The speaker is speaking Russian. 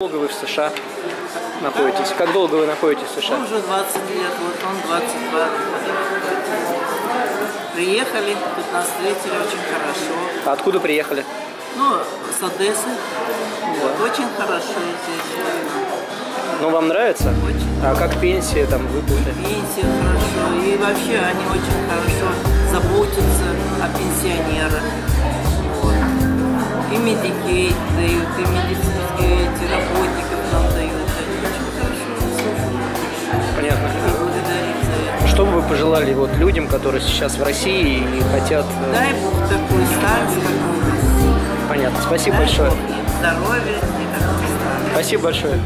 долго вы в США находитесь? Как долго вы находитесь в Ну, США? уже 20 лет, вот он 22. Приехали, тут нас встретили очень хорошо. А откуда приехали? Ну, с Одессы. Вот, очень хорошо здесь. Ну, вам нравится? Очень. А как пенсия, там, выплаты? Пенсия хорошо. И вообще они очень хорошо заботятся о пенсионерах. Вот. И медикейт дают, и медицинские Что бы вы пожелали вот людям, которые сейчас в России и хотят... э, Дай Бог такой старость, как у нас. Понятно. Спасибо Дай большое. Бог здоровья и такой старости. Спасибо большое.